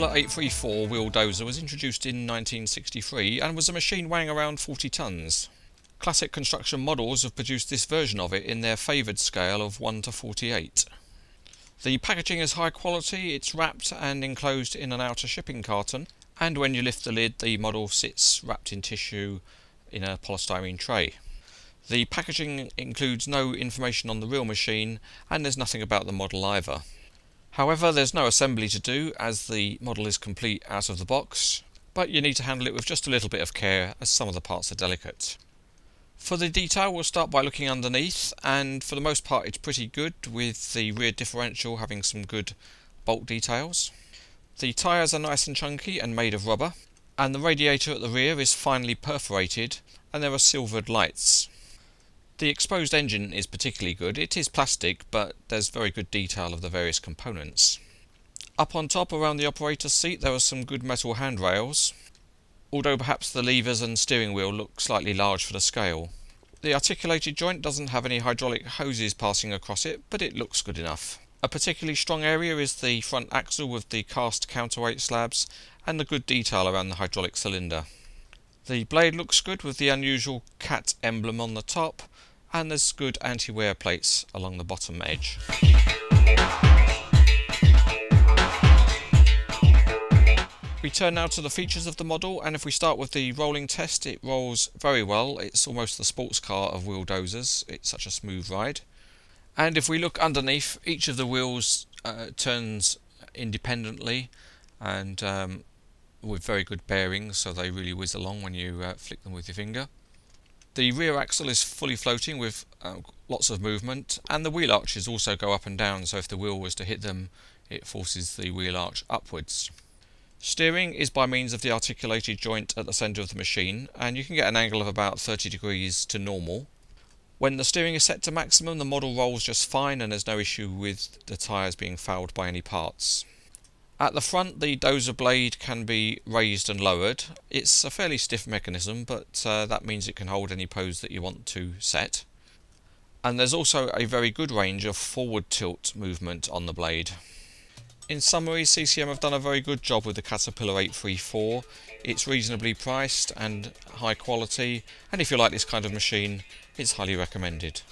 Caterpillar 834 wheel dozer was introduced in 1963 and was a machine weighing around 40 tonnes. Classic Construction models have produced this version of it in their favoured scale of 1 to 48. The packaging is high quality, it's wrapped and enclosed in an outer shipping carton, and when you lift the lid the model sits wrapped in tissue in a polystyrene tray. The packaging includes no information on the real machine and there's nothing about the model either. However, there's no assembly to do as the model is complete out of the box, but you need to handle it with just a little bit of care as some of the parts are delicate. For the detail we'll start by looking underneath and for the most part it's pretty good with the rear differential having some good bolt details. The tyres are nice and chunky and made of rubber and the radiator at the rear is finely perforated and there are silvered lights. The exposed engine is particularly good. It is plastic, but there's very good detail of the various components. Up on top around the operator's seat there are some good metal handrails, although perhaps the levers and steering wheel look slightly large for the scale. The articulated joint doesn't have any hydraulic hoses passing across it, but it looks good enough. A particularly strong area is the front axle with the cast counterweight slabs and the good detail around the hydraulic cylinder. The blade looks good with the unusual cat emblem on the top and there's good anti-wear plates along the bottom edge. We turn now to the features of the model and if we start with the rolling test it rolls very well. It's almost the sports car of wheel dozers. It's such a smooth ride. And if we look underneath each of the wheels uh, turns independently and um, with very good bearings so they really whiz along when you uh, flick them with your finger. The rear axle is fully floating with uh, lots of movement and the wheel arches also go up and down so if the wheel was to hit them it forces the wheel arch upwards. Steering is by means of the articulated joint at the centre of the machine and you can get an angle of about 30 degrees to normal. When the steering is set to maximum the model rolls just fine and there's no issue with the tyres being fouled by any parts. At the front the dozer blade can be raised and lowered. It's a fairly stiff mechanism but uh, that means it can hold any pose that you want to set. And there's also a very good range of forward tilt movement on the blade. In summary, CCM have done a very good job with the Caterpillar 834. It's reasonably priced and high quality, and if you like this kind of machine, it's highly recommended.